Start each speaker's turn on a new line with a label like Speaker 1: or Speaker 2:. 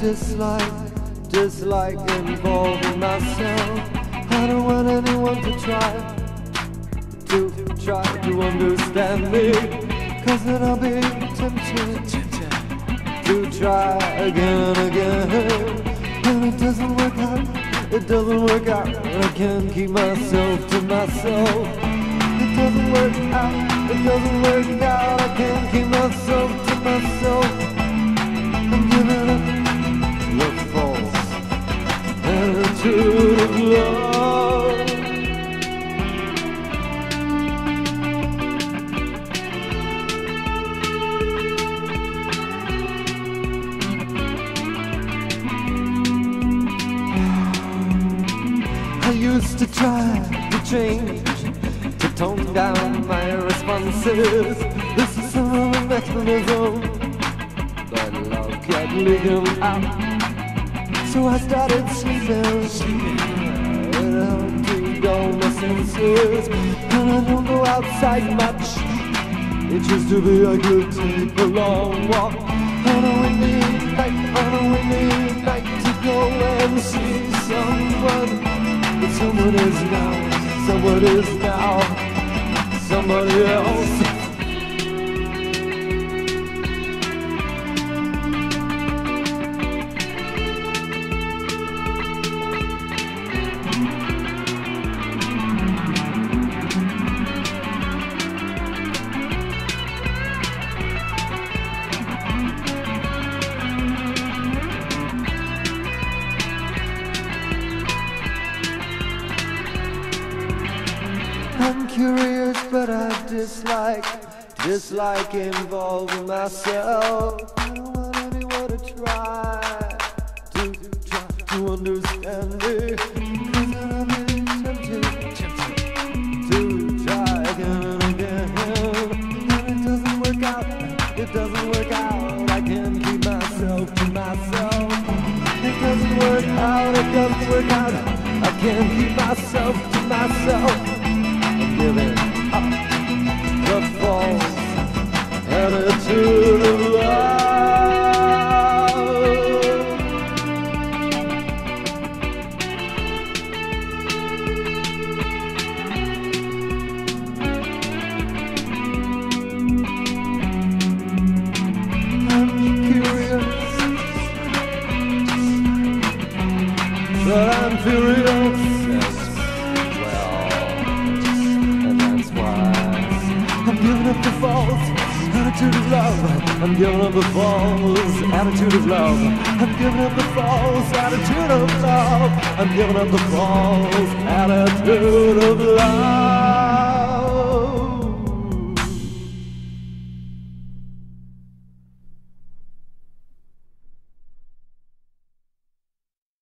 Speaker 1: dislike, dislike involving myself. I don't want anyone to try, to try to understand me. Cause then I'll be tempted to try again again. And it doesn't work out, it doesn't work out. I can't keep myself to myself. It doesn't work out, it doesn't work out. I can't keep I used to try to change, to tone down my responses. This is some mechanism, but love kept leaking out. So I started sleeping, and I emptied all my senses, and I don't go outside much. It used to be I could take a long walk on a windy night, on a windy night to go and see someone. Someone is now, someone is now, somebody else. Curious, but I dislike, dislike involving myself. I don't want anyone to try, to try to understand me. 'Cause then I'll be tempted to try again and again. And it doesn't work out, it doesn't work out. I can't keep myself to myself. It doesn't work out, it doesn't work out. I can't keep myself to myself. Giving up the false attitude of. I'm curious, but I'm furious false attitude of love. I'm giving up the false attitude of love. I'm giving up the false attitude of love. I'm giving up the false attitude of love.